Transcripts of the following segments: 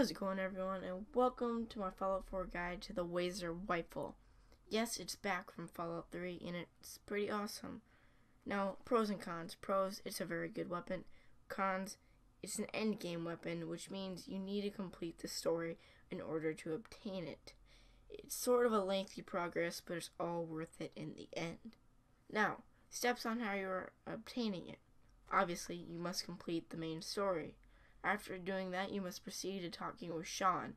How's it going everyone and welcome to my Fallout 4 guide to the Wazer Rifle. Yes, it's back from Fallout 3 and it's pretty awesome. Now, pros and cons. Pros, it's a very good weapon. Cons, it's an endgame weapon, which means you need to complete the story in order to obtain it. It's sort of a lengthy progress, but it's all worth it in the end. Now, steps on how you're obtaining it. Obviously, you must complete the main story. After doing that, you must proceed to talking with Shaun.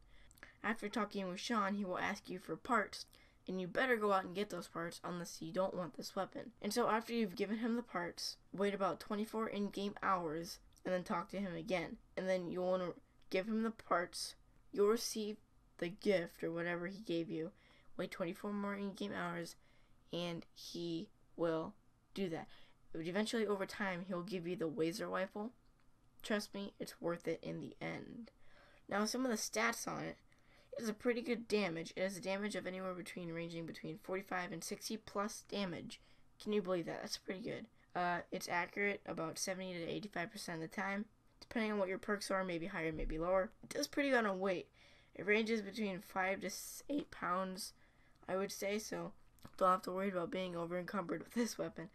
After talking with Shaun, he will ask you for parts, and you better go out and get those parts unless you don't want this weapon. And so after you've given him the parts, wait about 24 in-game hours, and then talk to him again. And then you'll want to give him the parts, you'll receive the gift or whatever he gave you, wait 24 more in-game hours, and he will do that. Eventually, over time, he'll give you the Wazer rifle, Trust me, it's worth it in the end. Now, some of the stats on it. It is a pretty good damage. It has a damage of anywhere between ranging between 45 and 60 plus damage. Can you believe that? That's pretty good. Uh, it's accurate about 70 to 85% of the time. Depending on what your perks are, maybe higher, maybe lower. It does pretty good on weight. It ranges between 5 to 8 pounds, I would say, so don't have to worry about being over encumbered with this weapon.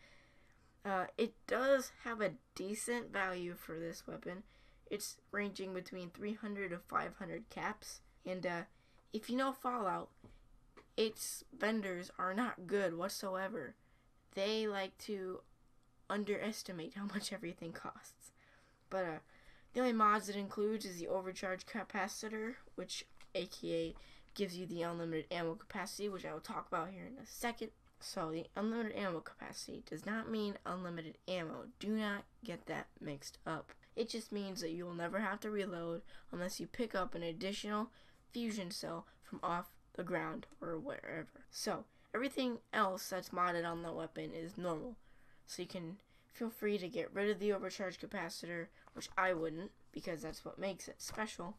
Uh, it does have a decent value for this weapon. It's ranging between 300 to 500 caps. And uh, if you know Fallout, its vendors are not good whatsoever. They like to underestimate how much everything costs. But uh, the only mods it includes is the overcharge capacitor, which aka gives you the unlimited ammo capacity, which I will talk about here in a second. So the unlimited ammo capacity does not mean unlimited ammo. Do not get that mixed up. It just means that you will never have to reload unless you pick up an additional fusion cell from off the ground or wherever. So everything else that's modded on the weapon is normal. So you can feel free to get rid of the overcharge capacitor, which I wouldn't because that's what makes it special.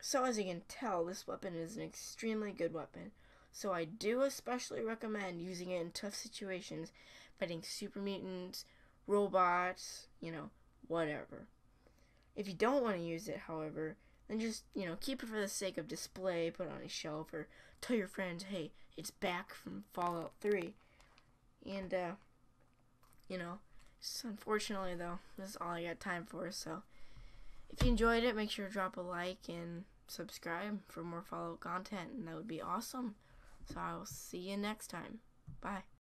So as you can tell, this weapon is an extremely good weapon. So I do especially recommend using it in tough situations, fighting super mutants, robots, you know, whatever. If you don't want to use it, however, then just, you know, keep it for the sake of display, put it on a shelf, or tell your friends, hey, it's back from Fallout 3. And, uh, you know, just unfortunately, though, this is all I got time for, so if you enjoyed it, make sure to drop a like and subscribe for more Fallout content, and that would be awesome. So I'll see you next time. Bye.